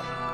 거.